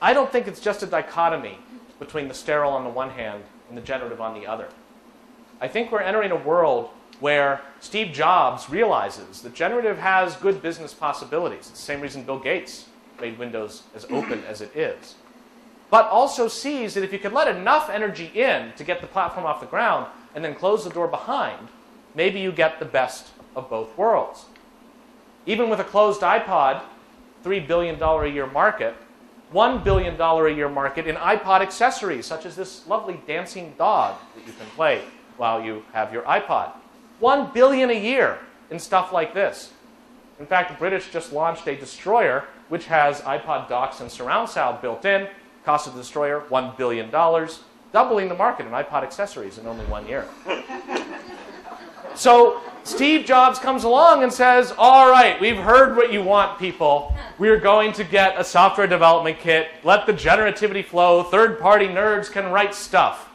S1: I don't think it's just a dichotomy between the sterile on the one hand and the generative on the other. I think we're entering a world where Steve Jobs realizes that generative has good business possibilities. It's the same reason Bill Gates made Windows as open as it is. But also sees that if you can let enough energy in to get the platform off the ground and then close the door behind, maybe you get the best of both worlds. Even with a closed iPod, $3 billion a year market, $1 billion a year market in iPod accessories, such as this lovely dancing dog that you can play while you have your iPod. 1 billion a year in stuff like this. In fact, the British just launched a destroyer which has iPod docks and surround sound built in. Cost of the destroyer, $1 billion, doubling the market in iPod accessories in only one year. so Steve Jobs comes along and says, All right, we've heard what you want, people. We're going to get a software development kit. Let the generativity flow. Third party nerds can write stuff.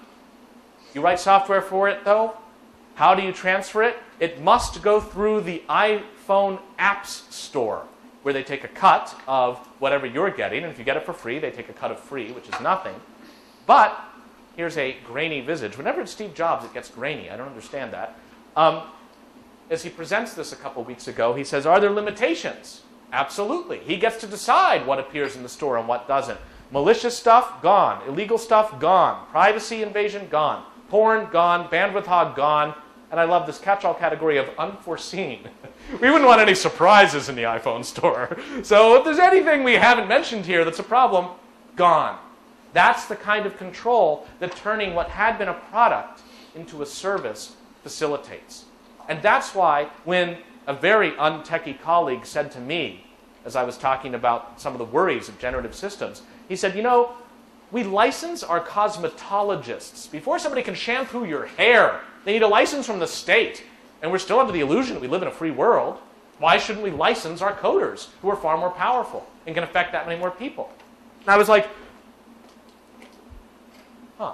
S1: You write software for it, though? How do you transfer it? It must go through the iPhone Apps Store, where they take a cut of whatever you're getting. And if you get it for free, they take a cut of free, which is nothing. But here's a grainy visage. Whenever it's Steve Jobs, it gets grainy. I don't understand that. Um, as he presents this a couple weeks ago, he says, Are there limitations? Absolutely. He gets to decide what appears in the store and what doesn't. Malicious stuff, gone. Illegal stuff, gone. Privacy invasion, gone. Porn, gone. Bandwidth hog, gone. And I love this catch all category of unforeseen. we wouldn't want any surprises in the iPhone store. So if there's anything we haven't mentioned here that's a problem, gone. That's the kind of control that turning what had been a product into a service facilitates. And that's why when a very untechy colleague said to me, as I was talking about some of the worries of generative systems, he said, You know, we license our cosmetologists. Before somebody can shampoo your hair, they need a license from the state. And we're still under the illusion that we live in a free world. Why shouldn't we license our coders, who are far more powerful and can affect that many more people? And I was like, huh.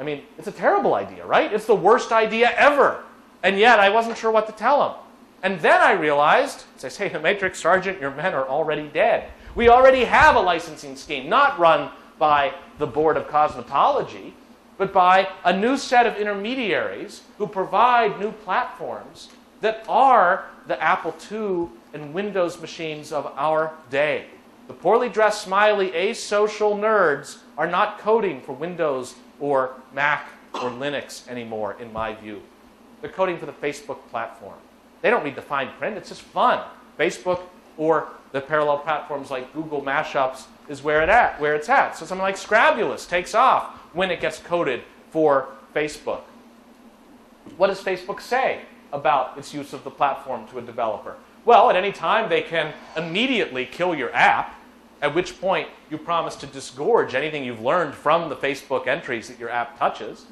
S1: I mean, it's a terrible idea, right? It's the worst idea ever. And yet, I wasn't sure what to tell him. And then I realized, as I say the Matrix, Sergeant, your men are already dead. We already have a licensing scheme, not run by the Board of Cosmetology, but by a new set of intermediaries who provide new platforms that are the Apple II and Windows machines of our day. The poorly dressed, smiley, asocial nerds are not coding for Windows or Mac or Linux anymore, in my view. They're coding for the Facebook platform. They don't read the fine print, it's just fun. Facebook or the parallel platforms like Google Mashups is where, it at, where it's at. So something like Scrabulous takes off when it gets coded for Facebook. What does Facebook say about its use of the platform to a developer? Well, at any time, they can immediately kill your app, at which point you promise to disgorge anything you've learned from the Facebook entries that your app touches.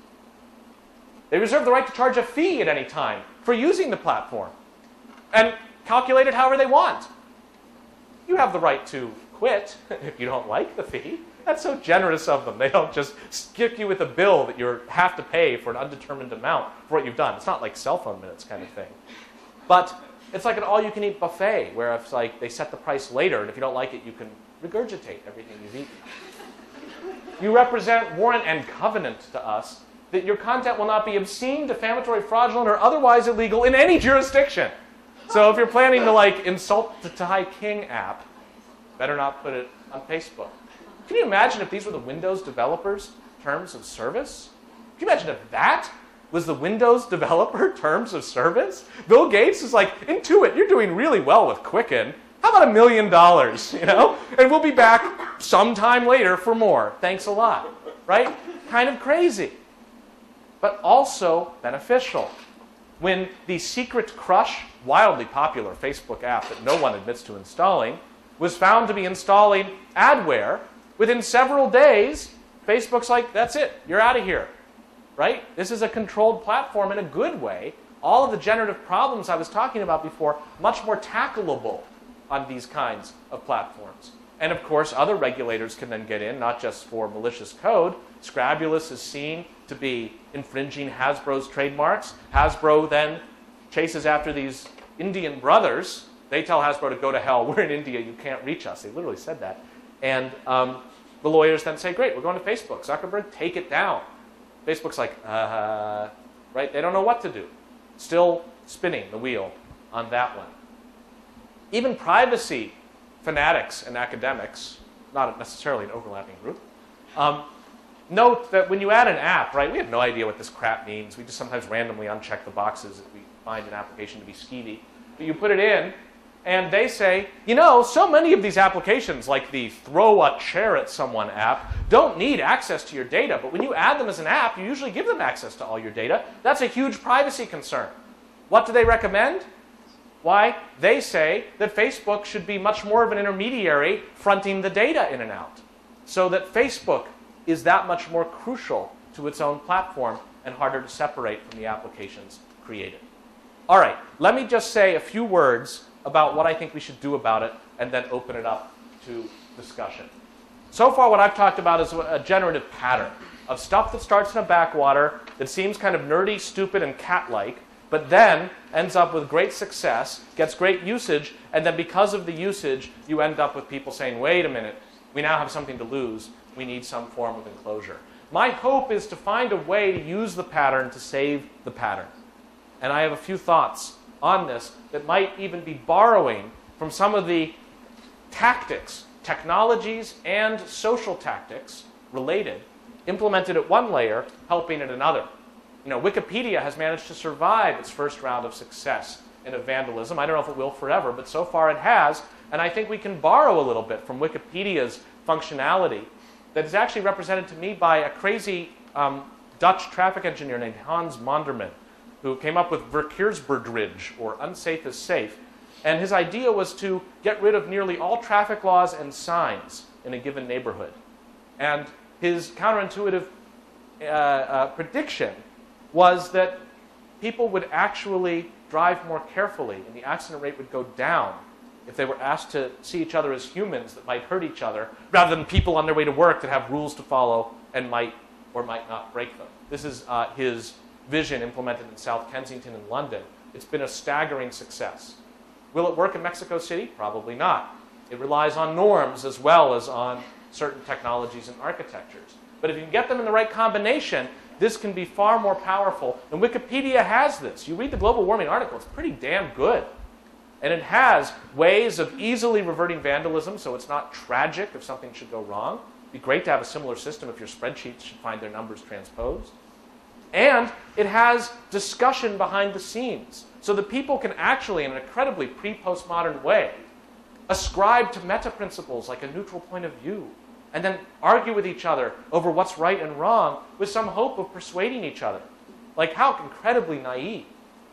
S1: They reserve the right to charge a fee at any time for using the platform. and calculate it however they want. You have the right to quit if you don't like the fee. That's so generous of them. They don't just skip you with a bill that you have to pay for an undetermined amount for what you've done. It's not like cell phone minutes kind of thing. But it's like an all-you-can-eat buffet where it's like they set the price later, and if you don't like it, you can regurgitate everything you've eaten. You represent warrant and covenant to us that your content will not be obscene, defamatory, fraudulent, or otherwise illegal in any jurisdiction. So if you're planning to like insult the Thai King app, better not put it on Facebook. Can you imagine if these were the Windows developers' terms of service? Can you imagine if that was the Windows developer terms of service? Bill Gates is like, Intuit, you're doing really well with Quicken. How about a million dollars, you know? And we'll be back sometime later for more. Thanks a lot. Right? Kind of crazy. But also beneficial. When the Secret Crush, wildly popular Facebook app that no one admits to installing, was found to be installing adware Within several days, Facebook's like, that's it, you're out of here. Right? This is a controlled platform in a good way. All of the generative problems I was talking about before, much more tackleable on these kinds of platforms. And of course, other regulators can then get in, not just for malicious code. Scrabulous is seen to be infringing Hasbro's trademarks. Hasbro then chases after these Indian brothers. They tell Hasbro to go to hell. We're in India. You can't reach us. They literally said that. And um, the lawyers then say, great, we're going to Facebook. Zuckerberg, take it down. Facebook's like, uh, right? They don't know what to do. Still spinning the wheel on that one. Even privacy fanatics and academics, not necessarily an overlapping group, um, note that when you add an app, right, we have no idea what this crap means. We just sometimes randomly uncheck the boxes if we find an application to be skeevy. But you put it in, and they say, you know, so many of these applications, like the throw a chair at someone app, don't need access to your data. But when you add them as an app, you usually give them access to all your data. That's a huge privacy concern. What do they recommend? Why? They say that Facebook should be much more of an intermediary fronting the data in and out. So that Facebook is that much more crucial to its own platform and harder to separate from the applications created. All right, let me just say a few words about what I think we should do about it and then open it up to discussion. So far, what I've talked about is a generative pattern of stuff that starts in a backwater that seems kind of nerdy, stupid, and cat like, but then ends up with great success, gets great usage, and then because of the usage, you end up with people saying, wait a minute, we now have something to lose. We need some form of enclosure. My hope is to find a way to use the pattern to save the pattern. And I have a few thoughts on this that might even be borrowing from some of the tactics, technologies, and social tactics related, implemented at one layer, helping at another. You know, Wikipedia has managed to survive its first round of success in a vandalism. I don't know if it will forever, but so far it has. And I think we can borrow a little bit from Wikipedia's functionality that is actually represented to me by a crazy um, Dutch traffic engineer named Hans Monderman who came up with Verkeersbordvrij, or unsafe is safe. And his idea was to get rid of nearly all traffic laws and signs in a given neighborhood. And his counterintuitive uh, uh, prediction was that people would actually drive more carefully and the accident rate would go down if they were asked to see each other as humans that might hurt each other rather than people on their way to work that have rules to follow and might or might not break them. This is uh, his vision implemented in South Kensington and London. It's been a staggering success. Will it work in Mexico City? Probably not. It relies on norms as well as on certain technologies and architectures. But if you can get them in the right combination, this can be far more powerful. And Wikipedia has this. You read the global warming article, it's pretty damn good. And it has ways of easily reverting vandalism so it's not tragic if something should go wrong. It'd be great to have a similar system if your spreadsheets should find their numbers transposed. And it has discussion behind the scenes. So that people can actually, in an incredibly pre postmodern way, ascribe to meta principles like a neutral point of view, and then argue with each other over what's right and wrong with some hope of persuading each other. Like, how incredibly naive.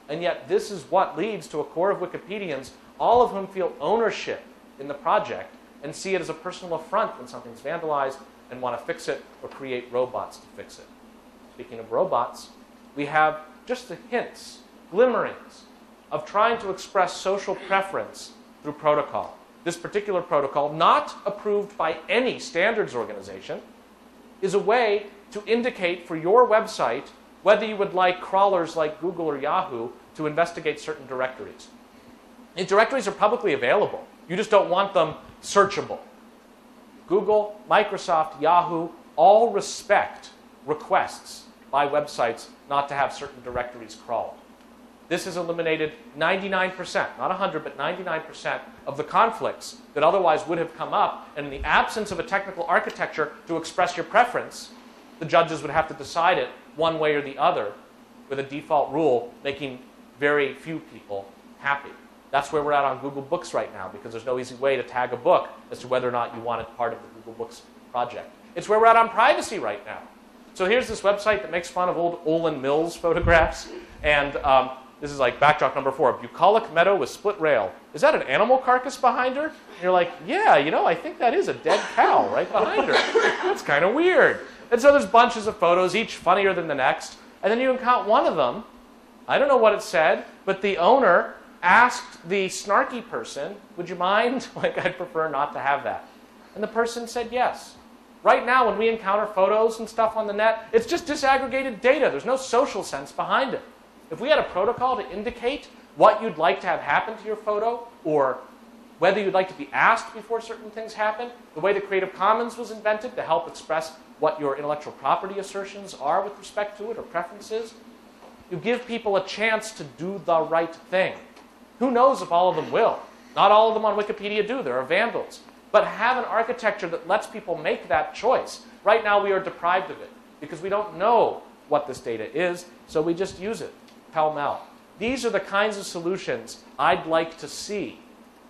S1: And yet, this is what leads to a core of Wikipedians, all of whom feel ownership in the project and see it as a personal affront when something's vandalized and want to fix it or create robots to fix it speaking of robots, we have just the hints, glimmerings of trying to express social preference through protocol. This particular protocol, not approved by any standards organization, is a way to indicate for your website whether you would like crawlers like Google or Yahoo to investigate certain directories. These directories are publicly available. You just don't want them searchable. Google, Microsoft, Yahoo all respect requests by websites not to have certain directories crawled. This has eliminated 99%, not 100, but 99% of the conflicts that otherwise would have come up. And in the absence of a technical architecture to express your preference, the judges would have to decide it one way or the other with a default rule making very few people happy. That's where we're at on Google Books right now because there's no easy way to tag a book as to whether or not you want it part of the Google Books project. It's where we're at on privacy right now. So here's this website that makes fun of old Olan Mills photographs. And um, this is like backdrop number four bucolic meadow with split rail. Is that an animal carcass behind her? And you're like, yeah, you know, I think that is a dead cow right behind her. That's kind of weird. And so there's bunches of photos, each funnier than the next. And then you encounter one of them. I don't know what it said, but the owner asked the snarky person, Would you mind? Like, I'd prefer not to have that. And the person said yes. Right now, when we encounter photos and stuff on the net, it's just disaggregated data. There's no social sense behind it. If we had a protocol to indicate what you'd like to have happen to your photo or whether you'd like to be asked before certain things happen, the way the Creative Commons was invented to help express what your intellectual property assertions are with respect to it or preferences, you give people a chance to do the right thing. Who knows if all of them will? Not all of them on Wikipedia do. There are vandals. But have an architecture that lets people make that choice. Right now, we are deprived of it because we don't know what this data is, so we just use it pell mell. These are the kinds of solutions I'd like to see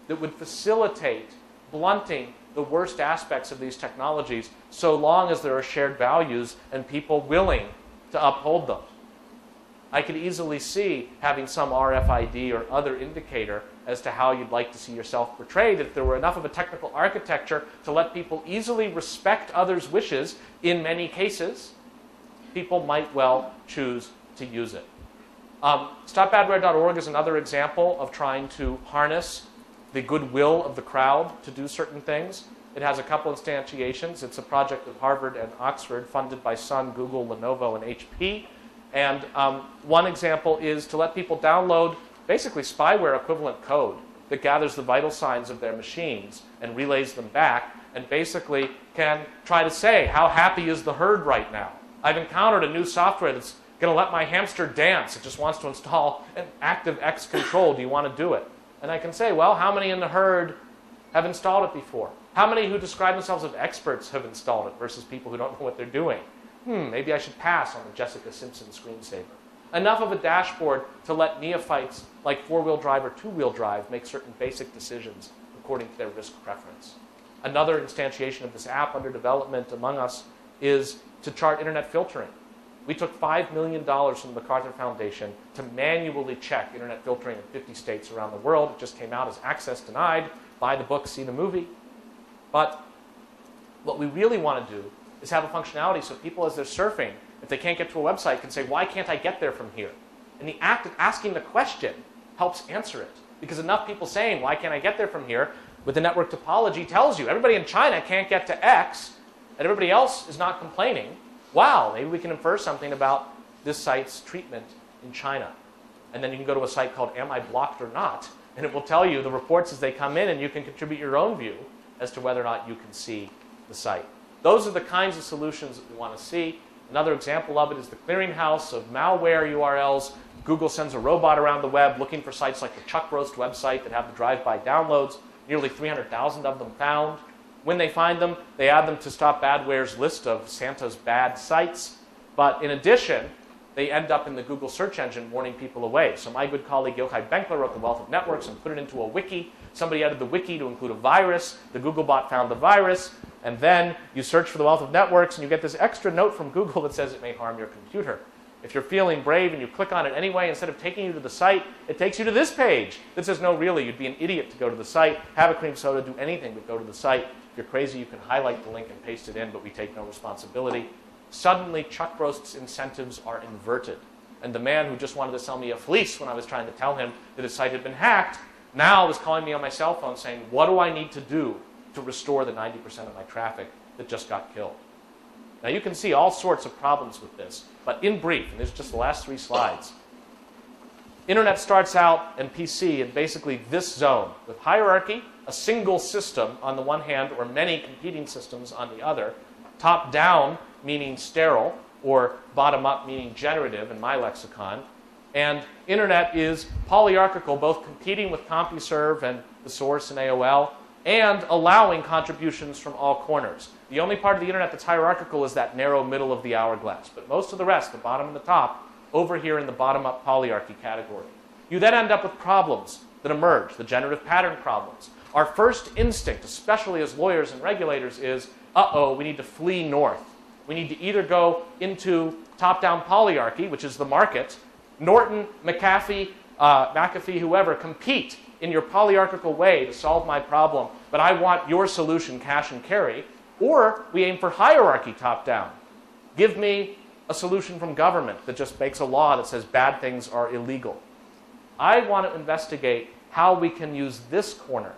S1: that would facilitate blunting the worst aspects of these technologies so long as there are shared values and people willing to uphold them. I could easily see having some RFID or other indicator as to how you'd like to see yourself portrayed if there were enough of a technical architecture to let people easily respect others' wishes in many cases, people might well choose to use it. Um, StopBadware.org is another example of trying to harness the goodwill of the crowd to do certain things. It has a couple instantiations. It's a project of Harvard and Oxford funded by Sun, Google, Lenovo, and HP. And um, one example is to let people download basically spyware equivalent code that gathers the vital signs of their machines and relays them back and basically can try to say, how happy is the herd right now? I've encountered a new software that's going to let my hamster dance. It just wants to install an ActiveX control. Do you want to do it? And I can say, well, how many in the herd have installed it before? How many who describe themselves as experts have installed it versus people who don't know what they're doing? Hmm, maybe I should pass on the Jessica Simpson screensaver. Enough of a dashboard to let neophytes like four wheel drive or two wheel drive make certain basic decisions according to their risk preference. Another instantiation of this app under development among us is to chart internet filtering. We took $5 million from the MacArthur Foundation to manually check internet filtering in 50 states around the world. It just came out as access denied. Buy the book, see the movie. But what we really want to do is have a functionality so people, as they're surfing, if they can't get to a website, can say, Why can't I get there from here? And the act of asking the question helps answer it. Because enough people saying, Why can't I get there from here? with the network topology tells you everybody in China can't get to X, and everybody else is not complaining wow, maybe we can infer something about this site's treatment in China. And then you can go to a site called Am I Blocked or Not? And it will tell you the reports as they come in, and you can contribute your own view as to whether or not you can see the site. Those are the kinds of solutions that we want to see. Another example of it is the clearinghouse of malware URLs. Google sends a robot around the web looking for sites like the Chuck Roast website that have the drive by downloads, nearly 300,000 of them found. When they find them, they add them to Stop Badware's list of Santa's bad sites. But in addition, they end up in the Google search engine warning people away. So my good colleague Yochai Benkler wrote The Wealth of Networks and put it into a wiki. Somebody added the wiki to include a virus. The Googlebot found the virus. And then you search for The Wealth of Networks and you get this extra note from Google that says it may harm your computer. If you're feeling brave and you click on it anyway, instead of taking you to the site, it takes you to this page that says, no, really, you'd be an idiot to go to the site, have a cream soda, do anything but go to the site. If you're crazy, you can highlight the link and paste it in, but we take no responsibility. Suddenly, Chuck Roast's incentives are inverted. And the man who just wanted to sell me a fleece when I was trying to tell him that his site had been hacked now is calling me on my cell phone saying, What do I need to do to restore the 90% of my traffic that just got killed? Now, you can see all sorts of problems with this, but in brief, and there's just the last three slides. Internet starts out and PC in basically this zone with hierarchy, a single system on the one hand, or many competing systems on the other, top down meaning sterile, or bottom up meaning generative in my lexicon. And internet is polyarchical, both competing with CompuServe and the source in AOL, and allowing contributions from all corners. The only part of the internet that's hierarchical is that narrow middle of the hourglass. But most of the rest, the bottom and the top, over here in the bottom up polyarchy category. You then end up with problems that emerge, the generative pattern problems. Our first instinct, especially as lawyers and regulators, is uh oh, we need to flee north. We need to either go into top down polyarchy, which is the market, Norton, McAfee, uh, McAfee, whoever, compete in your polyarchical way to solve my problem, but I want your solution cash and carry. Or we aim for hierarchy top down. Give me a solution from government that just makes a law that says bad things are illegal. I want to investigate how we can use this corner.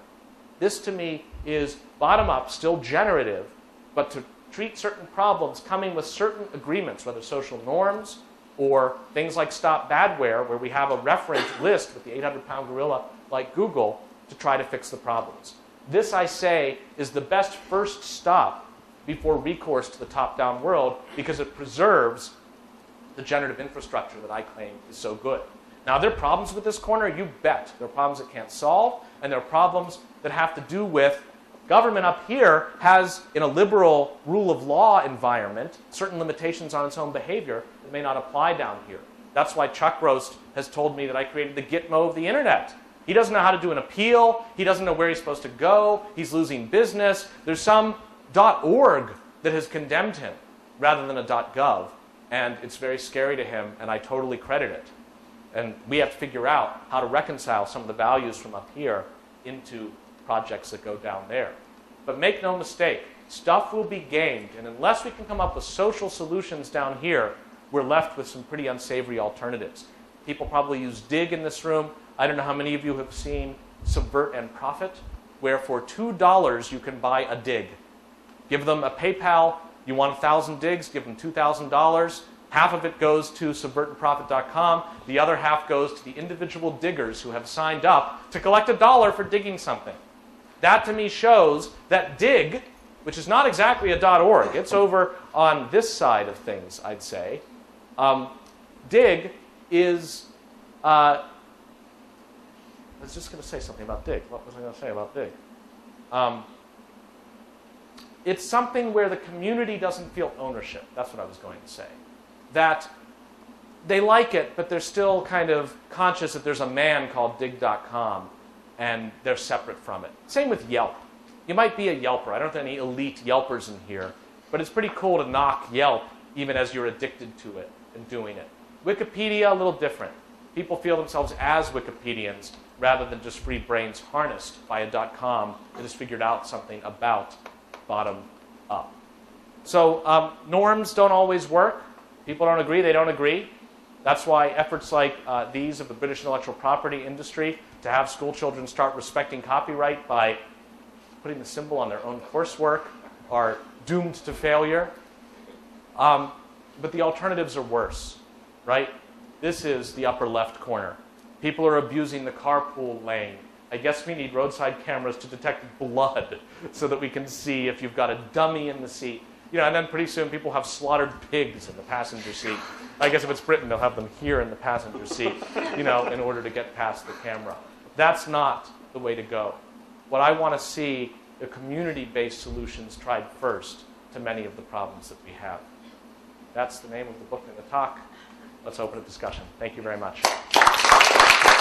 S1: This to me is bottom up, still generative, but to treat certain problems coming with certain agreements, whether social norms or things like Stop Badware, where we have a reference list with the 800 pound gorilla like Google to try to fix the problems. This, I say, is the best first stop before recourse to the top down world because it preserves the generative infrastructure that I claim is so good. Now, there are problems with this corner? You bet. There are problems it can't solve, and there are problems that have to do with government up here has, in a liberal rule of law environment, certain limitations on its own behavior that may not apply down here. That's why Chuck Roast has told me that I created the Gitmo of the internet. He doesn't know how to do an appeal. He doesn't know where he's supposed to go. He's losing business. There's some .org that has condemned him rather than a .gov, and it's very scary to him, and I totally credit it. And we have to figure out how to reconcile some of the values from up here into projects that go down there. But make no mistake, stuff will be gamed, and unless we can come up with social solutions down here, we're left with some pretty unsavory alternatives. People probably use Digg in this room. I don't know how many of you have seen Subvert and Profit, where for $2 you can buy a dig. Give them a PayPal, you want 1,000 digs, give them $2,000. Half of it goes to subvertandprofit.com. The other half goes to the individual diggers who have signed up to collect a dollar for digging something. That to me shows that Digg, which is not exactly a .org, it's over on this side of things, I'd say. Um, Digg is. Uh, I was just going to say something about Digg. What was I going to say about Digg? Um, it's something where the community doesn't feel ownership. That's what I was going to say. That they like it, but they're still kind of conscious that there's a man called Digg.com and they're separate from it. Same with Yelp. You might be a Yelper. I don't have any elite Yelpers in here, but it's pretty cool to knock Yelp even as you're addicted to it and doing it. Wikipedia, a little different. People feel themselves as Wikipedians rather than just free brains harnessed by a dot .com that has figured out something about bottom up. So um, norms don't always work. People don't agree, they don't agree. That's why efforts like uh, these of the British intellectual property industry to have school children start respecting copyright by putting the symbol on their own coursework are doomed to failure. Um, but the alternatives are worse, right? This is the upper left corner. People are abusing the carpool lane. I guess we need roadside cameras to detect blood so that we can see if you've got a dummy in the seat. You know, and then pretty soon people have slaughtered pigs in the passenger seat. I guess if it's Britain, they'll have them here in the passenger seat, you know, in order to get past the camera. That's not the way to go. What I want to see are community based solutions tried first to many of the problems that we have. That's the name of the book and the talk let's open a discussion. Thank you very much.